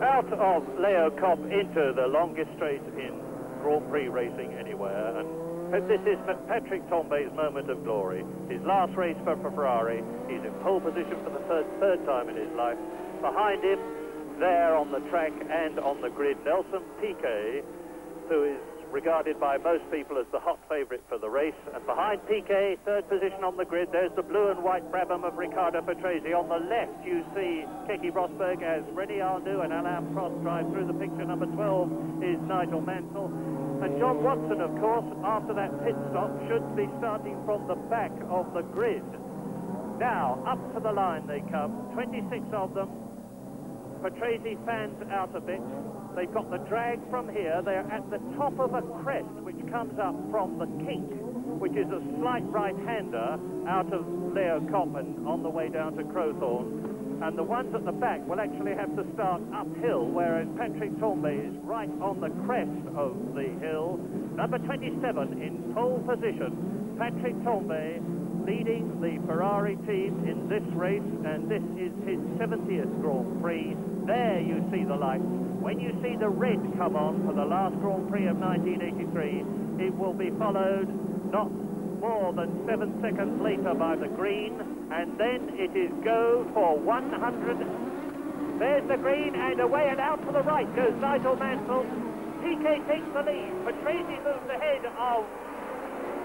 Out of Leeukop into the longest straight in Grand Prix racing anywhere. And this is Patrick Tambay's moment of glory. His last race for, for Ferrari. He's in pole position for the third, third time in his life. Behind him, there on the track and on the grid, Nelson Piquet, who is regarded by most people as the hot favourite for the race. And behind Piquet, third position on the grid, there's the blue and white Brabham of Riccardo Patrese. On the left, you see Keke Rosberg as René Arnoux and Alain Prost drive through the picture. Number 12 is Nigel Mansell. And John Watson, of course, after that pit stop, should be starting from the back of the grid. Now, up to the line they come, 26 of them. Patrese fans out a bit. They've got the drag from here. They're at the top of a crest which comes up from the kink, which is a slight right-hander out of Leo Coppen on the way down to Crowthorne. And the ones at the back will actually have to start uphill, whereas Patrick Tambay is right on the crest of the hill. Number 27 in pole position, Patrick Tambay leading the Ferrari team in this race, and this is his 70th Grand Prix. There you see the lights. When you see the red come on for the last Grand Prix of 1983, it will be followed not more than seven seconds later by the green, and then it is go for 100. There's the green, and away and out to the right goes Nigel Mansell. Piquet takes the lead. Patrese moves ahead of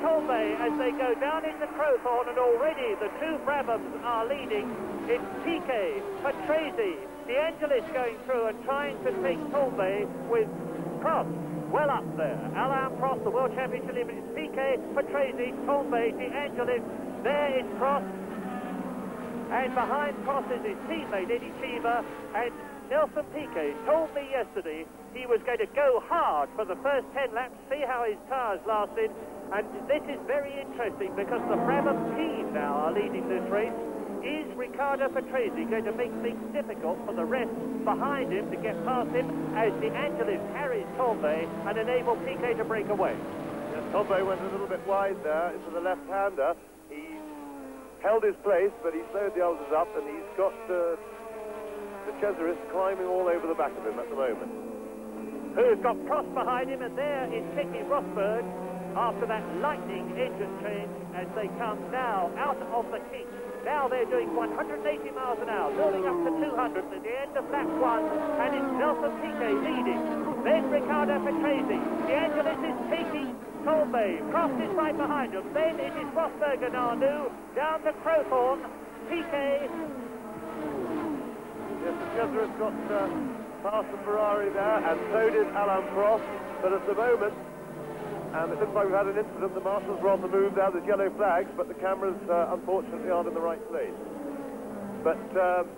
Tambay as they go down into Crowthorne, and already the two Brabhams are leading. It's Piquet, Patrese, De Angelis going through and trying to take Tambay with Prost well up there. Alain Prost, the World Championship leader, it's Piquet, Patrese, Tambay, De Angelis. There is Prost. And behind Prost is his teammate, Eddie Cheever. And Nelson Piquet told me yesterday he was going to go hard for the first 10 laps, see how his tyres lasted. And this is very interesting because the Brabham team now are leading this race. Is Riccardo Patrese going to make things difficult for the rest behind him to get past him as De Angelis carries Tambay and enable Piquet to break away? Yes, Tambay went a little bit wide there into the left-hander. He held his place, but he slowed the others up, and he's got uh, de Cesaris climbing all over the back of him at the moment. Who's got Prost behind him, and there is Keke Rosberg after that lightning engine change as they come now out of the kink. Now they're doing 180 miles an hour, building up to 200 at the end of lap one, and it's Nelson Piquet leading. Then Riccardo Patrese. De Angelis is taking Tambay. Prost is right behind him. Then it is Rosberg and Arnoux down to Crowthorne. Piquet. Yes, the has got uh, past the Ferrari there, and so did Alain Prost. But at the moment, and it looks like we've had an incident. The marshals were on the move there, there's yellow flags, but the cameras, uh, unfortunately, aren't in the right place. But um,